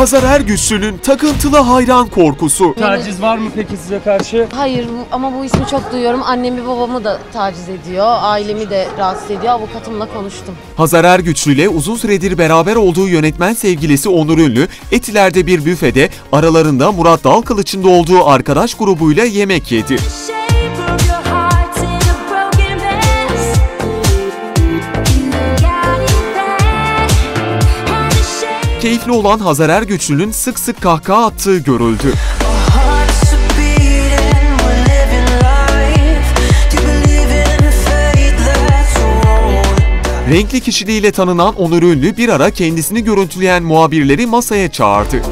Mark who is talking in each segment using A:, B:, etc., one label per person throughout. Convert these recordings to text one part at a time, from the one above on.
A: Hazar Ergüçlü'nün takıntılı hayran korkusu.
B: Taciz var mı peki size karşı?
C: Hayır ama bu ismi çok duyuyorum. Annemi babamı da taciz ediyor. Ailemi de rahatsız ediyor. Avukatımla konuştum.
A: Hazar Ergüçlü ile uzun süredir beraber olduğu yönetmen sevgilisi Onur Ünlü, Etiler'de bir büfede aralarında Murat Dalkılıç'ın da olduğu arkadaş grubuyla yemek yedi. Keyifli olan Hazar Ergüçlü'nün sık sık kahkaha attığı görüldü. Renkli kişiliğiyle tanınan Onur Ünlü bir ara kendisini görüntüleyen muhabirleri masaya çağırdı.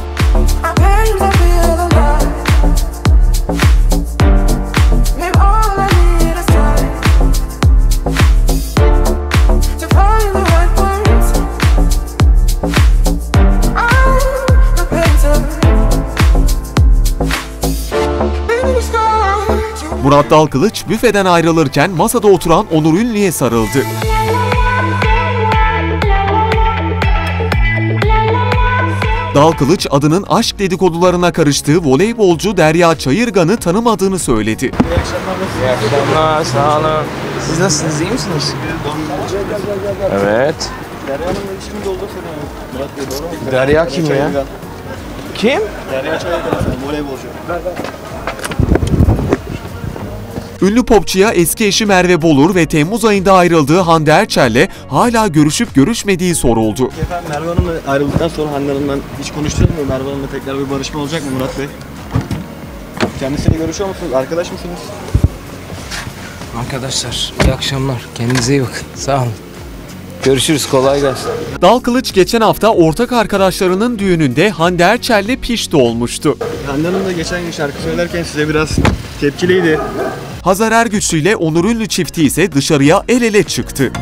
A: Murat Dalkılıç büfeden ayrılırken masada oturan Onur Ünlü'ye sarıldı. Dalkılıç adının aşk dedikodularına karıştığı voleybolcu Derya Çayırgan'ı tanımadığını söyledi.
D: İyi akşamlar, sağ olun. Siz nasılsınız, iyi misiniz? Evet.
E: Derya. Murat Bey doğru mu?
D: Derya kim ya? Kim?
E: Derya Çayırgan voleybolcu.
A: Ünlü popçuya eski eşi Merve Bolur ve Temmuz ayında ayrıldığı Hande Erçel'le hala görüşüp görüşmediği soruldu.
E: Efendim Merve Hanım'la ayrıldıktan sonra Hande Hanım'la hiç konuştunuz mu? Merve Hanım'la tekrar bir barışma olacak mı Murat Bey? Kendisiyle görüşüyor musunuz? Arkadaş mısınız?
D: Arkadaşlar, iyi akşamlar. Kendinize iyi bakın. Sağ olun. Görüşürüz, kolay gelsin.
A: Dalkılıç geçen hafta ortak arkadaşlarının düğününde Hande Erçel'le pişti olmuştu.
E: Hande Hanım da geçen gün şarkı söylerken size biraz tepkiliydi.
A: Hazar Ergüçlü ile Onur Ünlü çifti ise dışarıya el ele çıktı.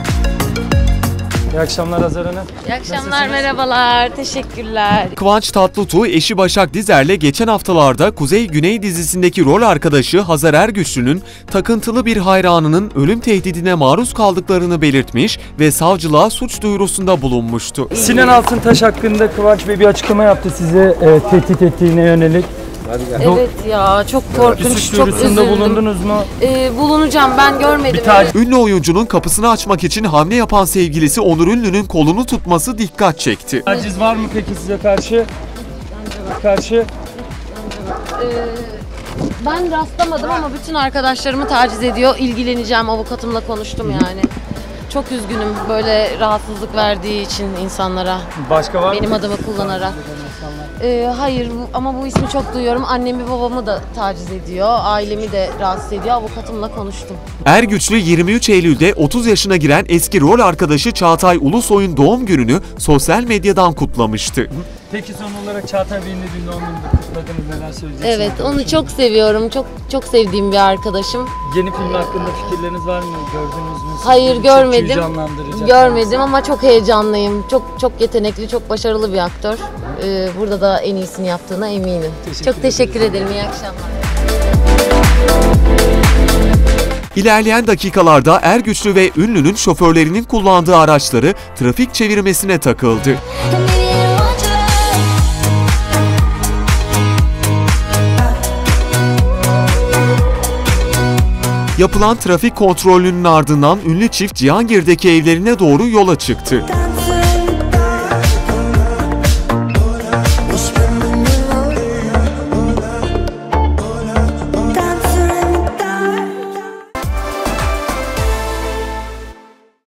B: İyi akşamlar Hazar Hanım.
C: İyi akşamlar, merhabalar. Teşekkürler.
A: Kıvanç Tatlıtuğ eşi Başak Dizer'le geçen haftalarda Kuzey Güney dizisindeki rol arkadaşı Hazar Ergüçlü'nün takıntılı bir hayranının ölüm tehdidine maruz kaldıklarını belirtmiş ve savcılığa suç duyurusunda bulunmuştu.
B: Sinan Altıntaş hakkında Kıvanç Bey bir açıklama yaptı size e, tehdit ettiğine yönelik.
C: Evet ya çok
B: Bir
C: korkunç,
B: suç
C: çok üzüldüm.
B: bulundunuz mu?
C: Ee, bulunacağım ben görmedim.
B: Bir taciz
A: Ünlü oyuncunun kapısını açmak için hamle yapan sevgilisi Onur Ünlü'nün kolunu tutması dikkat çekti.
B: taciz var mı peki size karşı? Karşı
C: Ee, ben rastlamadım ama bütün arkadaşlarımı taciz ediyor. İlgileneceğim, avukatımla konuştum yani. Çok üzgünüm böyle rahatsızlık verdiği için insanlara.
B: başka var
C: Benim
B: mı?
C: adımı kullanarak. Ee, hayır ama bu ismi çok duyuyorum. Annemi babamı da taciz ediyor. Ailemi de rahatsız ediyor. Avukatımla konuştum.
A: Ergüçlü 23 Eylül'de 30 yaşına giren eski rol arkadaşı Çağatay Ulusoy'un doğum gününü sosyal medyadan kutlamıştı.
B: Peki son olarak Çağatay Bey'in de doğum gününü kutladınız neler söyleyeceksiniz?
C: Evet onu çok seviyorum. Çok çok sevdiğim bir arkadaşım.
B: Yeni film hakkında fikirleriniz var mı? Gördünüz mü?
C: Hayır görmedim. Görmedim ama çok heyecanlıyım. Çok çok yetenekli, çok başarılı bir aktör. Ee, burada da en iyisini yaptığına eminim. çok teşekkür ederim. İyi akşamlar.
A: İlerleyen dakikalarda Ergüçlü ve Ünlü'nün şoförlerinin kullandığı araçları trafik çevirmesine takıldı. Yapılan trafik kontrolünün ardından ünlü çift Cihangir'deki evlerine doğru yola çıktı.
F: Dance